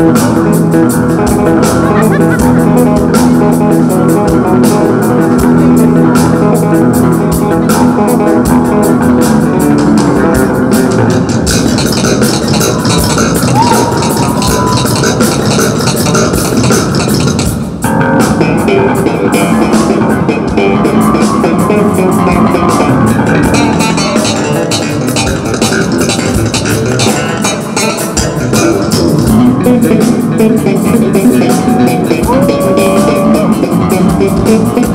Thank Thank you.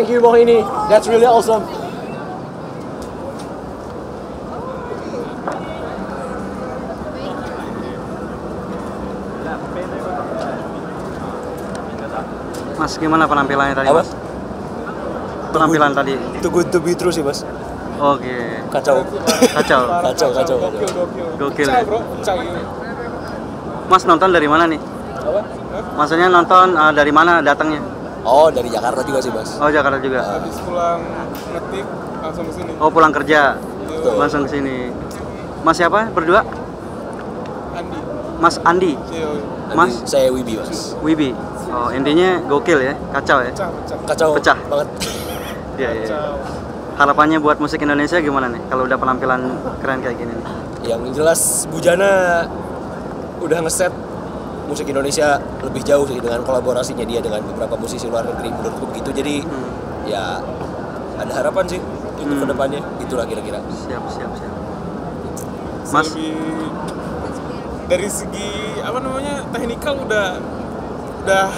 Thank you Mohini. That's really awesome. Mas gimana penampilannya tadi Apa? mas? Penampilan tadi. Too good to be true sih mas. Oke. Kacau. Kacau. Kacau, kacau. Gokil. ya? Mas nonton dari mana nih? Maksudnya nonton uh, dari mana datangnya? Oh dari Jakarta juga sih mas. Oh Jakarta juga. habis pulang ngetik langsung ke sini Oh pulang kerja Betul. langsung ke sini. Mas siapa berdua? Andi Mas Andi, iya Mas Nanti saya Wibi mas. Wibi. Oh intinya gokil ya, kacau ya. pecah pecah Kacau. Pecah. banget. Iya iya. pecah Harapannya buat musik Indonesia gimana nih kalau udah penampilan keren kayak gini? Yang jelas Bujana udah ngeset musik Indonesia lebih jauh sih dengan kolaborasinya dia dengan beberapa musisi luar negeri menurutku begitu. Jadi Hmm. ya ada harapan sih untuk Hmm. ke depannya. Itulah kira-kira. Siap siap siap. Mas, lebih dari segi apa namanya teknikal udah udah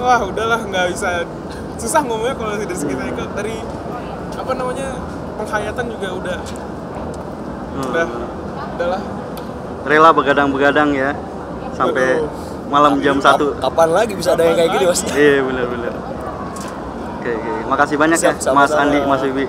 wah udahlah nggak bisa susah ngomongnya kalau dari segi teknikal dari apa namanya penghayatan juga udah hmm, udah udahlah rela begadang-begadang ya sampai Waduh. Malam jam satu. Kapan lagi bisa ada yang kayak gini mas? Iya benar. Oke oke. Makasih banyak Siap, ya Mas. Andi, Mas Wibi.